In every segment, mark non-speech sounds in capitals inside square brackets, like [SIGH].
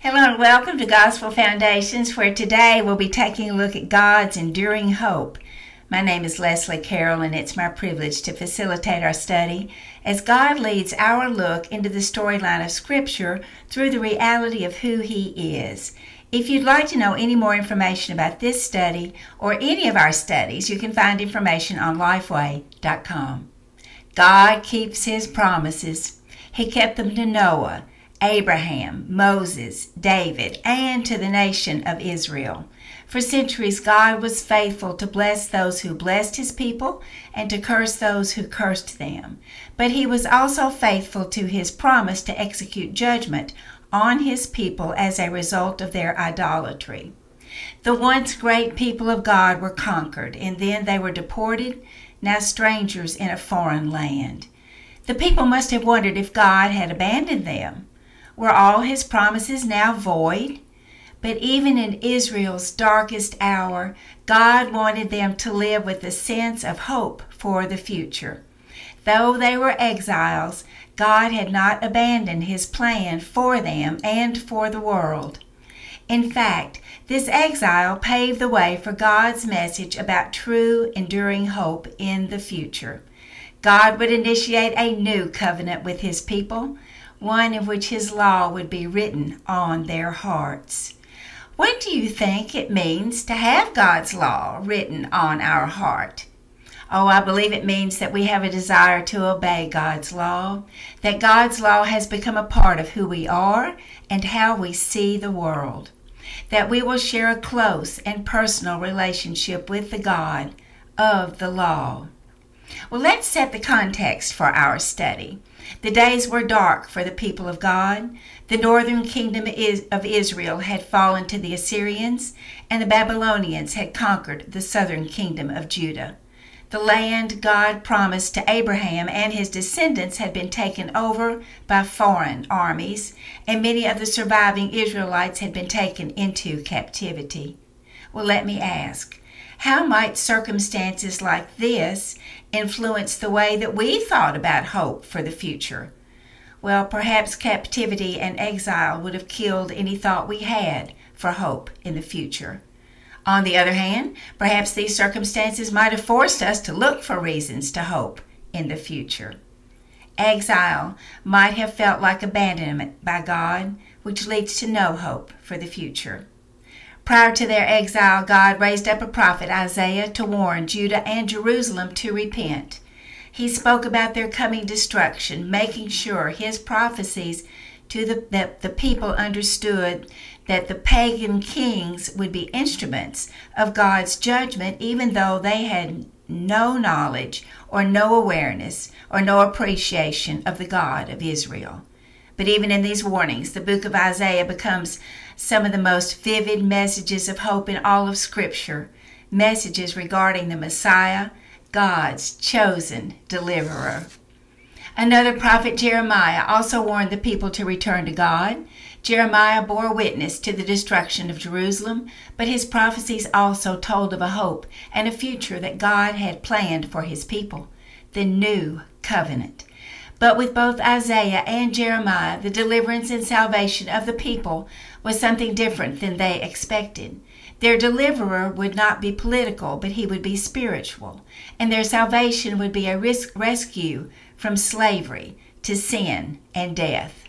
Hello and welcome to Gospel Foundations, where today we'll be taking a look at God's enduring hope. My name is Leslie Carroll, and it's my privilege to facilitate our study as God leads our look into the storyline of Scripture through the reality of who He is. If you'd like to know any more information about this study or any of our studies, you can find information on lifeway.com. God keeps His promises. He kept them to Noah Abraham, Moses, David, and to the nation of Israel. For centuries, God was faithful to bless those who blessed his people and to curse those who cursed them. But he was also faithful to his promise to execute judgment on his people as a result of their idolatry. The once great people of God were conquered, and then they were deported, now strangers in a foreign land. The people must have wondered if God had abandoned them. Were all his promises now void? But even in Israel's darkest hour, God wanted them to live with a sense of hope for the future. Though they were exiles, God had not abandoned his plan for them and for the world. In fact, this exile paved the way for God's message about true, enduring hope in the future. God would initiate a new covenant with his people, one in which his law would be written on their hearts. What do you think it means to have God's law written on our heart? Oh, I believe it means that we have a desire to obey God's law, that God's law has become a part of who we are and how we see the world, that we will share a close and personal relationship with the God of the law. Well, let's set the context for our study. The days were dark for the people of God. The northern kingdom of Israel had fallen to the Assyrians, and the Babylonians had conquered the southern kingdom of Judah. The land God promised to Abraham and his descendants had been taken over by foreign armies, and many of the surviving Israelites had been taken into captivity. Well, let me ask how might circumstances like this influence the way that we thought about hope for the future? Well, perhaps captivity and exile would have killed any thought we had for hope in the future. On the other hand, perhaps these circumstances might have forced us to look for reasons to hope in the future. Exile might have felt like abandonment by God, which leads to no hope for the future. Prior to their exile, God raised up a prophet, Isaiah, to warn Judah and Jerusalem to repent. He spoke about their coming destruction, making sure his prophecies to the, that the people understood that the pagan kings would be instruments of God's judgment, even though they had no knowledge or no awareness or no appreciation of the God of Israel. But even in these warnings, the book of Isaiah becomes some of the most vivid messages of hope in all of Scripture messages regarding the Messiah, God's chosen deliverer. Another prophet, Jeremiah, also warned the people to return to God. Jeremiah bore witness to the destruction of Jerusalem, but his prophecies also told of a hope and a future that God had planned for his people the new covenant. But with both Isaiah and Jeremiah, the deliverance and salvation of the people was something different than they expected. Their deliverer would not be political, but he would be spiritual, and their salvation would be a risk rescue from slavery to sin and death.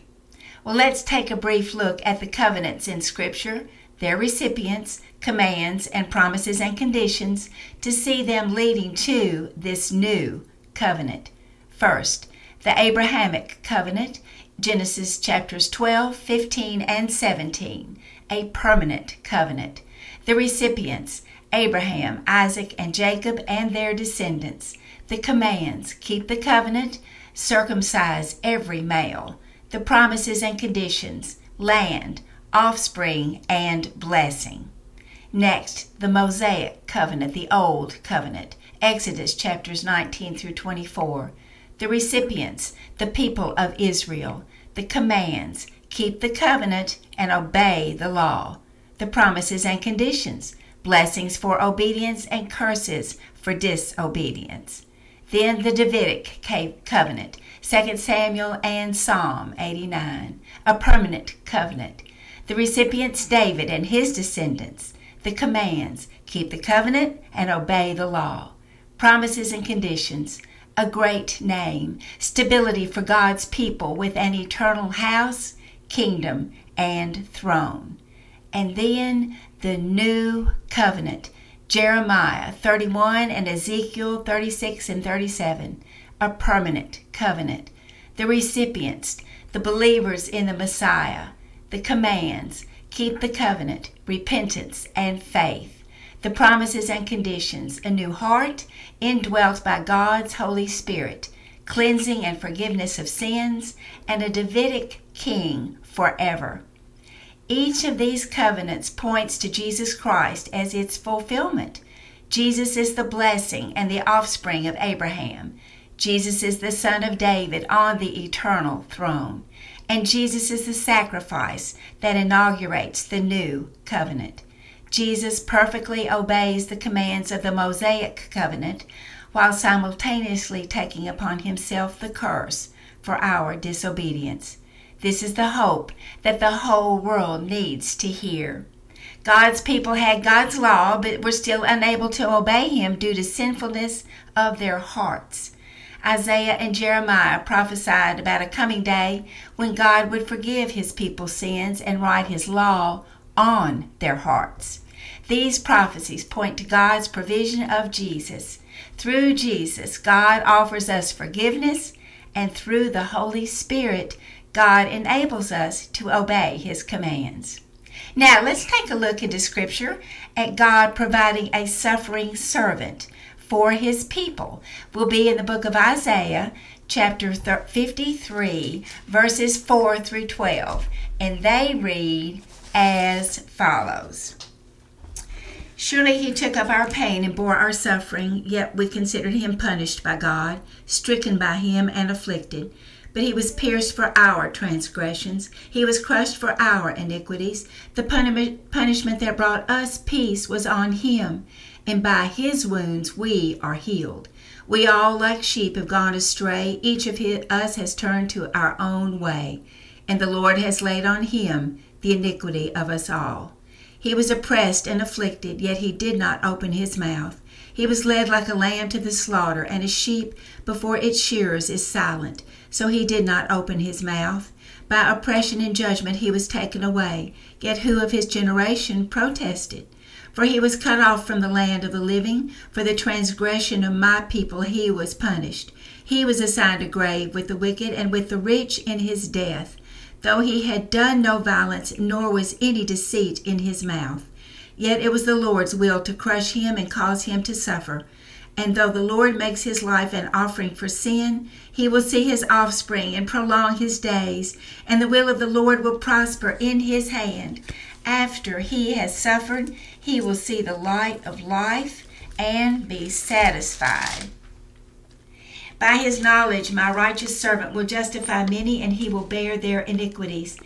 Well, let's take a brief look at the covenants in Scripture, their recipients, commands, and promises and conditions to see them leading to this new covenant. First, the Abrahamic covenant, Genesis chapters 12, 15, and 17, a permanent covenant. The recipients, Abraham, Isaac, and Jacob, and their descendants. The commands, keep the covenant, circumcise every male. The promises and conditions, land, offspring, and blessing. Next, the Mosaic covenant, the Old covenant, Exodus chapters 19 through 24 the recipients, the people of Israel, the commands, keep the covenant, and obey the law, the promises and conditions, blessings for obedience and curses for disobedience. Then the Davidic covenant, 2 Samuel and Psalm 89, a permanent covenant. The recipients, David and his descendants. The commands, keep the covenant and obey the law. Promises and conditions, a great name, stability for God's people with an eternal house, kingdom, and throne. And then the new covenant, Jeremiah 31 and Ezekiel 36 and 37, a permanent covenant. The recipients, the believers in the Messiah, the commands, keep the covenant, repentance, and faith, the promises and conditions, a new heart indwelt by God's Holy Spirit, cleansing and forgiveness of sins, and a Davidic king forever. Each of these covenants points to Jesus Christ as its fulfillment. Jesus is the blessing and the offspring of Abraham. Jesus is the son of David on the eternal throne. And Jesus is the sacrifice that inaugurates the new covenant. Jesus perfectly obeys the commands of the Mosaic covenant while simultaneously taking upon himself the curse for our disobedience. This is the hope that the whole world needs to hear. God's people had God's law, but were still unable to obey Him due to sinfulness of their hearts. Isaiah and Jeremiah prophesied about a coming day when God would forgive His people's sins and write His law on their hearts. These prophecies point to God's provision of Jesus. Through Jesus, God offers us forgiveness, and through the Holy Spirit, God enables us to obey his commands. Now, let's take a look into Scripture at God providing a suffering servant for his people. We'll be in the book of Isaiah, chapter 53, verses 4 through 12, and they read as follows. Surely he took up our pain and bore our suffering, yet we considered him punished by God, stricken by him, and afflicted. But he was pierced for our transgressions, he was crushed for our iniquities. The punishment that brought us peace was on him, and by his wounds we are healed. We all, like sheep, have gone astray. Each of us has turned to our own way, and the Lord has laid on him the iniquity of us all. He was oppressed and afflicted, yet he did not open his mouth. He was led like a lamb to the slaughter, and a sheep before its shearers is silent so he did not open his mouth. By oppression and judgment he was taken away. Yet who of his generation protested? For he was cut off from the land of the living. For the transgression of my people he was punished. He was assigned a grave with the wicked and with the rich in his death, though he had done no violence, nor was any deceit in his mouth. Yet it was the Lord's will to crush him and cause him to suffer. And though the Lord makes his life an offering for sin, he will see his offspring and prolong his days, and the will of the Lord will prosper in his hand. After he has suffered, he will see the light of life and be satisfied. By his knowledge, my righteous servant will justify many, and he will bear their iniquities.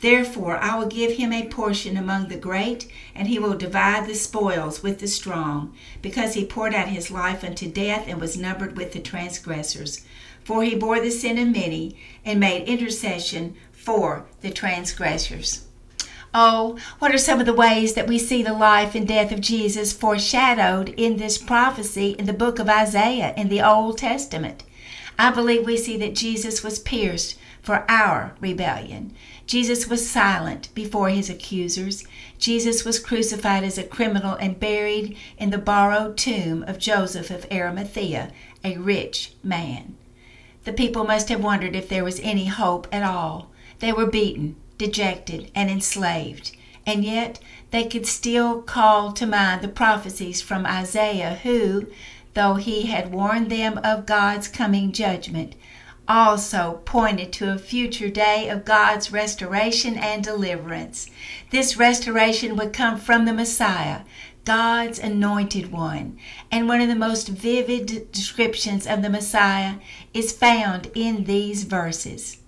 Therefore, I will give him a portion among the great, and he will divide the spoils with the strong, because he poured out his life unto death and was numbered with the transgressors. For he bore the sin of many and made intercession for the transgressors. Oh, what are some of the ways that we see the life and death of Jesus foreshadowed in this prophecy in the book of Isaiah in the Old Testament? I believe we see that Jesus was pierced for our rebellion. Jesus was silent before his accusers. Jesus was crucified as a criminal and buried in the borrowed tomb of Joseph of Arimathea, a rich man. The people must have wondered if there was any hope at all. They were beaten, dejected, and enslaved, and yet they could still call to mind the prophecies from Isaiah, who, though he had warned them of God's coming judgment, also pointed to a future day of God's restoration and deliverance. This restoration would come from the Messiah, God's anointed one. And one of the most vivid descriptions of the Messiah is found in these verses.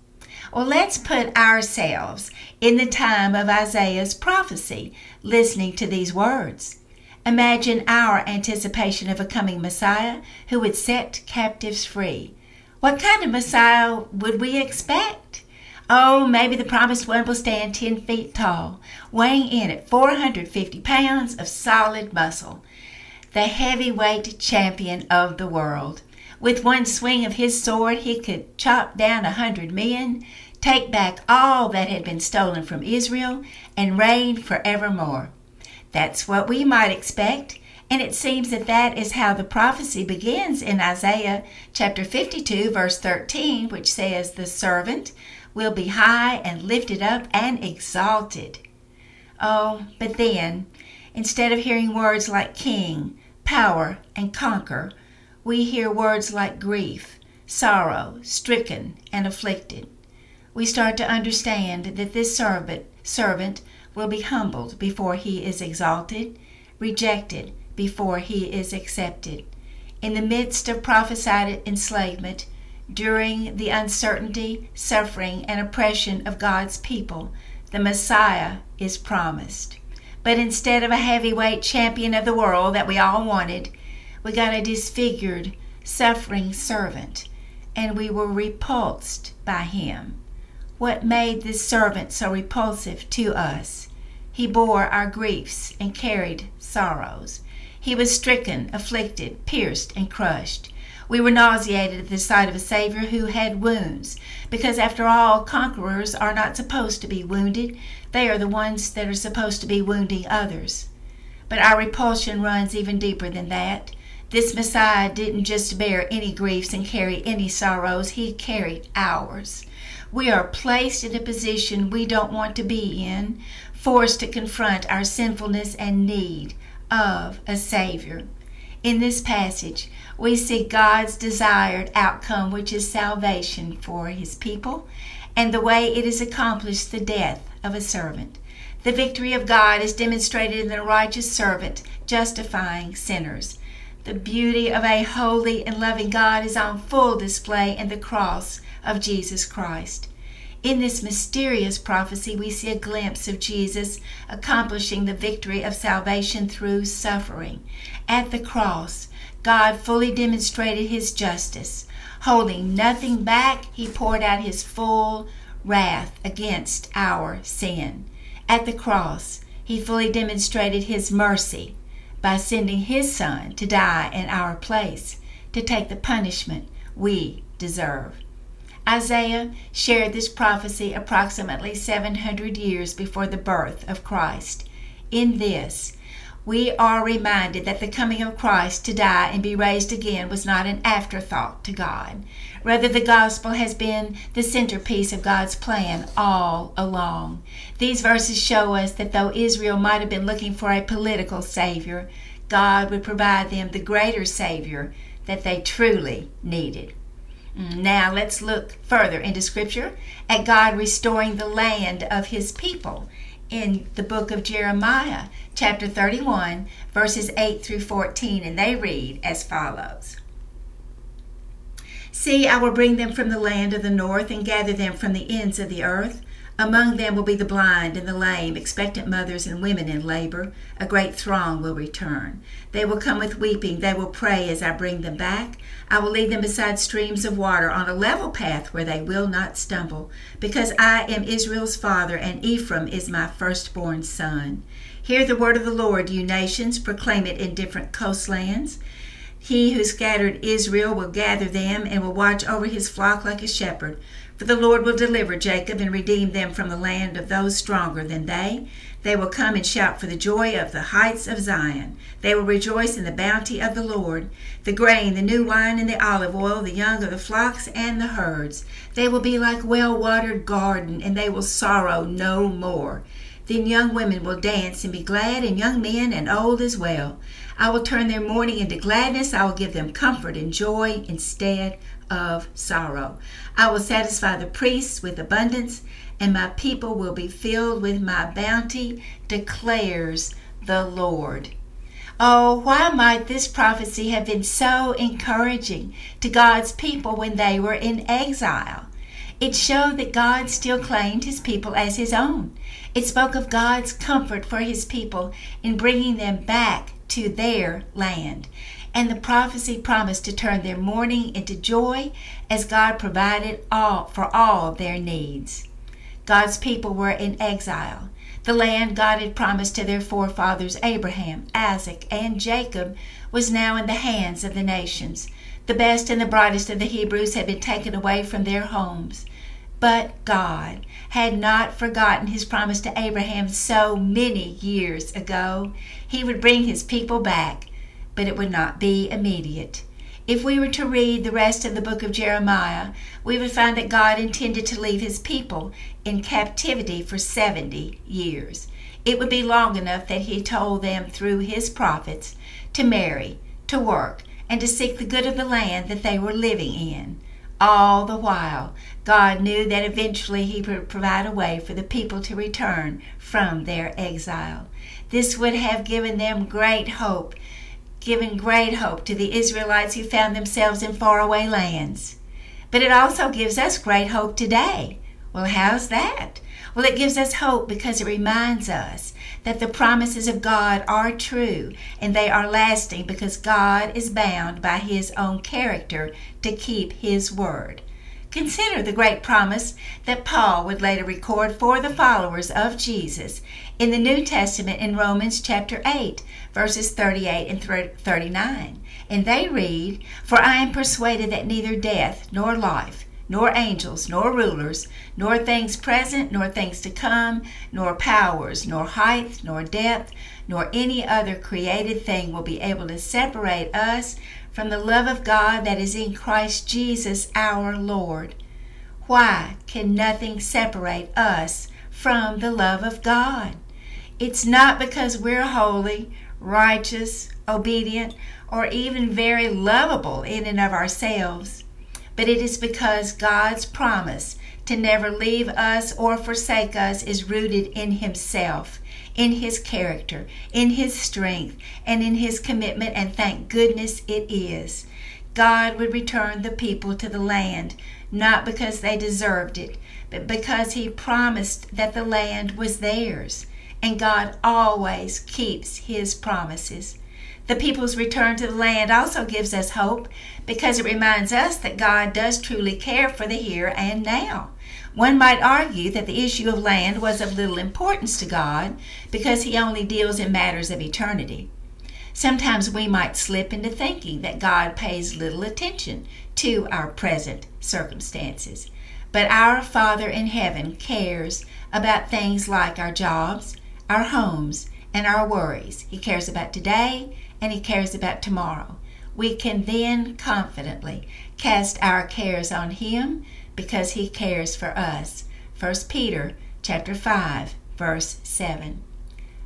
Well, let's put ourselves in the time of Isaiah's prophecy, listening to these words. Imagine our anticipation of a coming Messiah who would set captives free what kind of Messiah would we expect? Oh, maybe the promised one will stand 10 feet tall, weighing in at 450 pounds of solid muscle. The heavyweight champion of the world. With one swing of his sword, he could chop down a hundred men, take back all that had been stolen from Israel, and reign forevermore. That's what we might expect, and it seems that that is how the prophecy begins in Isaiah chapter 52, verse 13, which says, The servant will be high and lifted up and exalted. Oh, but then, instead of hearing words like king, power, and conquer, we hear words like grief, sorrow, stricken, and afflicted. We start to understand that this servant, servant will be humbled before he is exalted, rejected before he is accepted. In the midst of prophesied enslavement, during the uncertainty, suffering, and oppression of God's people, the Messiah is promised. But instead of a heavyweight champion of the world that we all wanted, we got a disfigured, suffering servant, and we were repulsed by him. What made this servant so repulsive to us? He bore our griefs and carried sorrows. He was stricken, afflicted, pierced, and crushed. We were nauseated at the sight of a Savior who had wounds, because after all, conquerors are not supposed to be wounded. They are the ones that are supposed to be wounding others. But our repulsion runs even deeper than that. This Messiah didn't just bear any griefs and carry any sorrows, he carried ours. We are placed in a position we don't want to be in, forced to confront our sinfulness and need of a Savior. In this passage, we see God's desired outcome, which is salvation for his people, and the way it is accomplished the death of a servant. The victory of God is demonstrated in the righteous servant justifying sinners. The beauty of a holy and loving God is on full display in the cross of Jesus Christ. In this mysterious prophecy, we see a glimpse of Jesus accomplishing the victory of salvation through suffering. At the cross, God fully demonstrated his justice. Holding nothing back, he poured out his full wrath against our sin. At the cross, he fully demonstrated his mercy by sending his son to die in our place, to take the punishment we deserve. Isaiah shared this prophecy approximately 700 years before the birth of Christ. In this, we are reminded that the coming of Christ to die and be raised again was not an afterthought to God. Rather, the gospel has been the centerpiece of God's plan all along. These verses show us that though Israel might have been looking for a political Savior, God would provide them the greater Savior that they truly needed. Now let's look further into Scripture at God restoring the land of His people in the book of Jeremiah, chapter 31, verses 8 through 14, and they read as follows. See, I will bring them from the land of the north and gather them from the ends of the earth. Among them will be the blind and the lame, expectant mothers and women in labor. A great throng will return. They will come with weeping. They will pray as I bring them back. I will lead them beside streams of water on a level path where they will not stumble, because I am Israel's father and Ephraim is my firstborn son. Hear the word of the Lord, you nations. Proclaim it in different coastlands. He who scattered Israel will gather them and will watch over his flock like a shepherd. For the Lord will deliver Jacob and redeem them from the land of those stronger than they. They will come and shout for the joy of the heights of Zion. They will rejoice in the bounty of the Lord, the grain, the new wine, and the olive oil, the young of the flocks and the herds. They will be like well watered garden, and they will sorrow no more. Then young women will dance and be glad, and young men and old as well. I will turn their mourning into gladness. I will give them comfort and joy instead of sorrow. I will satisfy the priests with abundance, and my people will be filled with my bounty, declares the Lord. Oh, why might this prophecy have been so encouraging to God's people when they were in exile? It showed that God still claimed his people as his own. It spoke of God's comfort for his people in bringing them back to their land and the prophecy promised to turn their mourning into joy as God provided all for all their needs. God's people were in exile. The land God had promised to their forefathers Abraham, Isaac, and Jacob was now in the hands of the nations. The best and the brightest of the Hebrews had been taken away from their homes. But God had not forgotten his promise to Abraham so many years ago. He would bring his people back, but it would not be immediate. If we were to read the rest of the book of Jeremiah, we would find that God intended to leave his people in captivity for 70 years. It would be long enough that he told them through his prophets to marry, to work, and to seek the good of the land that they were living in. All the while, God knew that eventually He would provide a way for the people to return from their exile. This would have given them great hope, given great hope to the Israelites who found themselves in faraway lands. But it also gives us great hope today. Well, how's that? Well, it gives us hope because it reminds us that the promises of God are true and they are lasting because God is bound by His own character to keep His word. Consider the great promise that Paul would later record for the followers of Jesus in the New Testament in Romans chapter 8, verses 38 and 39. And they read, For I am persuaded that neither death nor life, nor angels, nor rulers, nor things present, nor things to come, nor powers, nor height, nor depth, nor any other created thing will be able to separate us from the love of God that is in Christ Jesus our Lord. Why can nothing separate us from the love of God? It's not because we're holy, righteous, obedient, or even very lovable in and of ourselves but it is because God's promise to never leave us or forsake us is rooted in Himself, in His character, in His strength, and in His commitment, and thank goodness it is. God would return the people to the land, not because they deserved it, but because He promised that the land was theirs. And God always keeps His promises. The people's return to the land also gives us hope because it reminds us that God does truly care for the here and now. One might argue that the issue of land was of little importance to God because He only deals in matters of eternity. Sometimes we might slip into thinking that God pays little attention to our present circumstances. But our Father in heaven cares about things like our jobs, our homes, and our worries. He cares about today and He cares about tomorrow. We can then confidently cast our cares on Him because He cares for us. 1 Peter chapter 5 verse 7.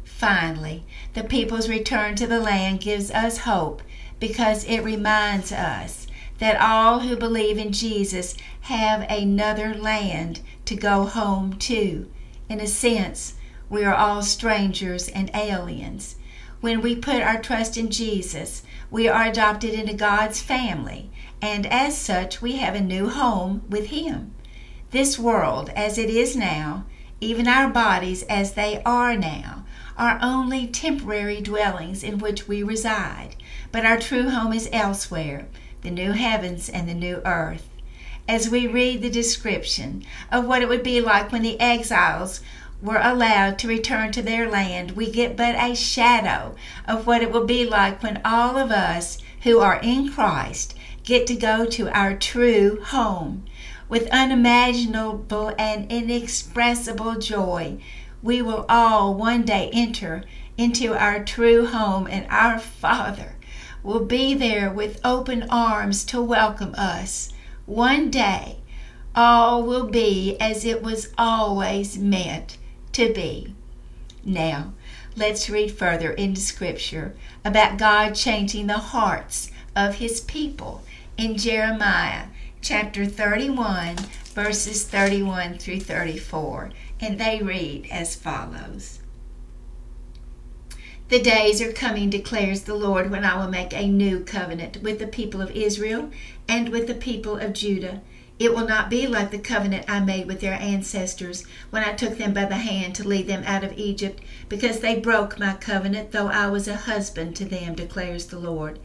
Finally, the people's return to the land gives us hope because it reminds us that all who believe in Jesus have another land to go home to. In a sense, we are all strangers and aliens. When we put our trust in Jesus, we are adopted into God's family, and as such, we have a new home with Him. This world, as it is now, even our bodies as they are now, are only temporary dwellings in which we reside, but our true home is elsewhere, the new heavens and the new earth. As we read the description of what it would be like when the exiles were allowed to return to their land, we get but a shadow of what it will be like when all of us who are in Christ get to go to our true home. With unimaginable and inexpressible joy, we will all one day enter into our true home, and our [LAUGHS] Father will be there with open arms to welcome us. One day, all will be as it was always meant to be. Now, let's read further into Scripture about God changing the hearts of His people in Jeremiah chapter 31, verses 31 through 34. And they read as follows The days are coming, declares the Lord, when I will make a new covenant with the people of Israel and with the people of Judah it will not be like the covenant I made with their ancestors when I took them by the hand to lead them out of Egypt, because they broke my covenant, though I was a husband to them, declares the Lord.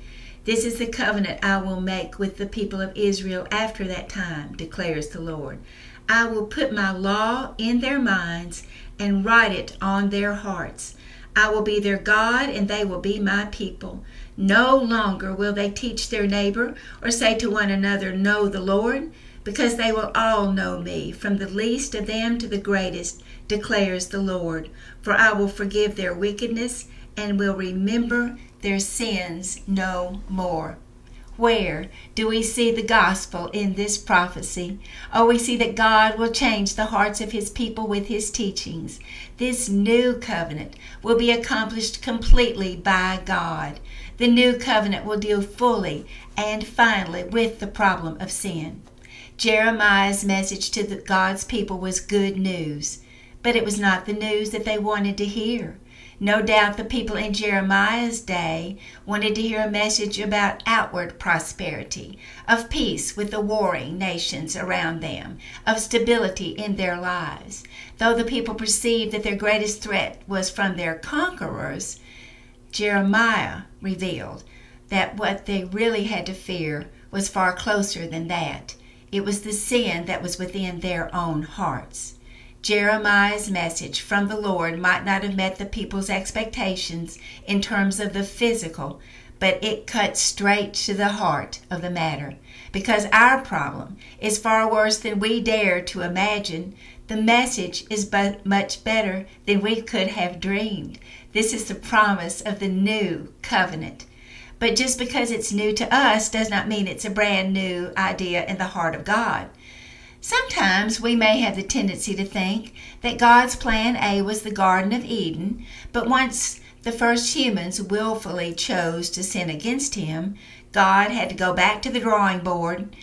This is the covenant I will make with the people of Israel after that time, declares the Lord. I will put my law in their minds and write it on their hearts. I will be their God, and they will be my people. No longer will they teach their neighbor or say to one another, Know the Lord, because they will all know me, from the least of them to the greatest, declares the Lord. For I will forgive their wickedness and will remember their sins no more. Where do we see the gospel in this prophecy? Oh, we see that God will change the hearts of his people with his teachings. This new covenant will be accomplished completely by God. The new covenant will deal fully and finally with the problem of sin. Jeremiah's message to the, God's people was good news, but it was not the news that they wanted to hear. No doubt the people in Jeremiah's day wanted to hear a message about outward prosperity, of peace with the warring nations around them, of stability in their lives. Though the people perceived that their greatest threat was from their conquerors, Jeremiah revealed that what they really had to fear was far closer than that. It was the sin that was within their own hearts. Jeremiah's message from the Lord might not have met the people's expectations in terms of the physical, but it cut straight to the heart of the matter. Because our problem is far worse than we dare to imagine, the message is but much better than we could have dreamed. This is the promise of the new covenant. But just because it's new to us does not mean it's a brand new idea in the heart of God. Sometimes we may have the tendency to think that God's plan A was the Garden of Eden, but once the first humans willfully chose to sin against Him, God had to go back to the drawing board.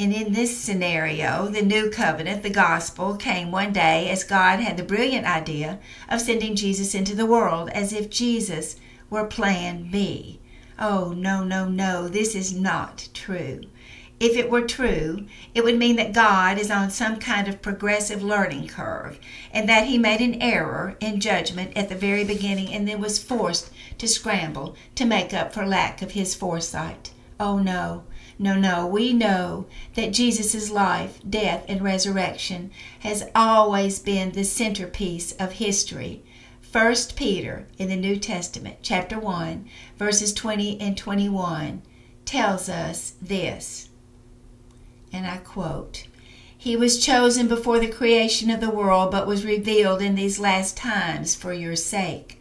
And in this scenario, the new covenant, the gospel, came one day as God had the brilliant idea of sending Jesus into the world as if Jesus were plan B. Oh, no, no, no, this is not true. If it were true, it would mean that God is on some kind of progressive learning curve and that he made an error in judgment at the very beginning and then was forced to scramble to make up for lack of his foresight. Oh no, no, no. We know that Jesus' life, death, and resurrection has always been the centerpiece of history. First Peter in the New Testament, chapter 1, verses 20 and 21, tells us this and I quote, He was chosen before the creation of the world, but was revealed in these last times for your sake.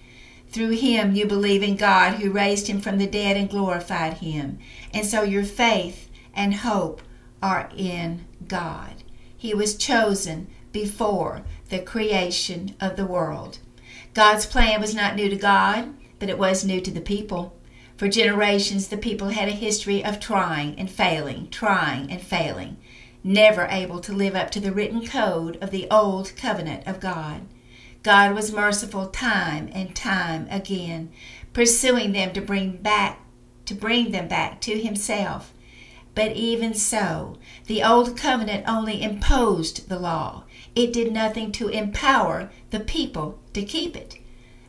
Through him you believe in God who raised him from the dead and glorified him. And so your faith and hope are in God. He was chosen before the creation of the world. God's plan was not new to God, but it was new to the people. For generations, the people had a history of trying and failing, trying and failing, never able to live up to the written code of the old covenant of God. God was merciful time and time again, pursuing them to bring back to bring them back to himself. But even so, the old covenant only imposed the law. It did nothing to empower the people to keep it.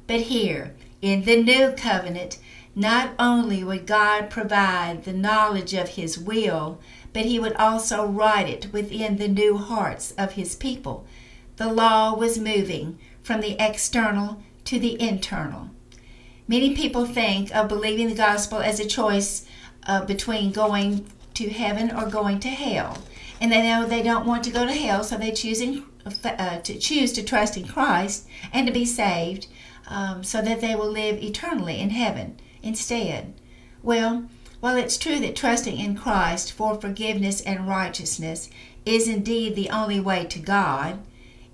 But here, in the new covenant, not only would God provide the knowledge of His will, but He would also write it within the new hearts of His people. The law was moving from the external to the internal. Many people think of believing the gospel as a choice uh, between going to heaven or going to hell. And they know they don't want to go to hell, so they choose uh, to choose to trust in Christ and to be saved, um, so that they will live eternally in heaven instead? Well, while it's true that trusting in Christ for forgiveness and righteousness is indeed the only way to God,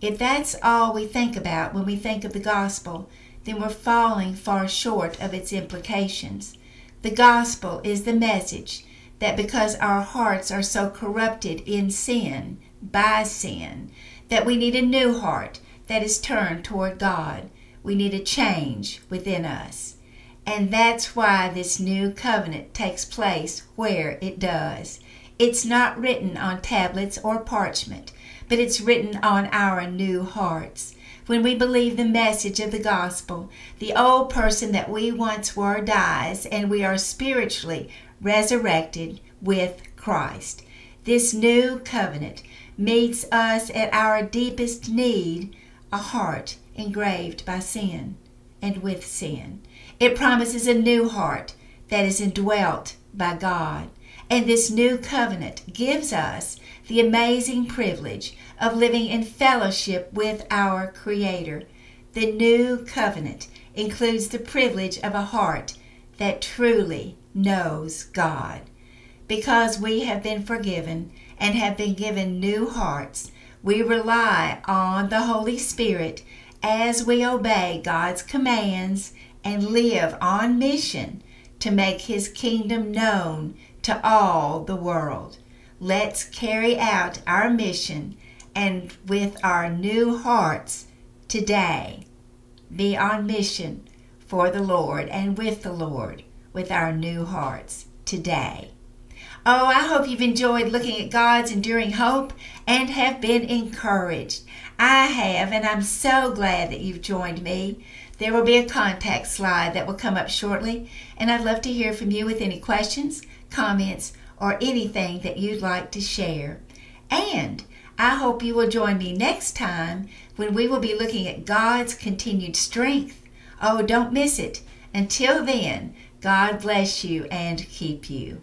if that's all we think about when we think of the gospel, then we're falling far short of its implications. The gospel is the message that because our hearts are so corrupted in sin, by sin, that we need a new heart that is turned toward God. We need a change within us. And that's why this new covenant takes place where it does. It's not written on tablets or parchment, but it's written on our new hearts. When we believe the message of the gospel, the old person that we once were dies, and we are spiritually resurrected with Christ. This new covenant meets us at our deepest need a heart engraved by sin and with sin. It promises a new heart that is indwelt by God. And this new covenant gives us the amazing privilege of living in fellowship with our Creator. The new covenant includes the privilege of a heart that truly knows God. Because we have been forgiven and have been given new hearts, we rely on the Holy Spirit as we obey God's commands and live on mission to make His kingdom known to all the world. Let's carry out our mission and with our new hearts today be on mission for the Lord and with the Lord with our new hearts today. Oh, I hope you've enjoyed looking at God's enduring hope and have been encouraged. I have, and I'm so glad that you've joined me. There will be a contact slide that will come up shortly, and I'd love to hear from you with any questions, comments, or anything that you'd like to share. And I hope you will join me next time when we will be looking at God's continued strength. Oh, don't miss it. Until then, God bless you and keep you.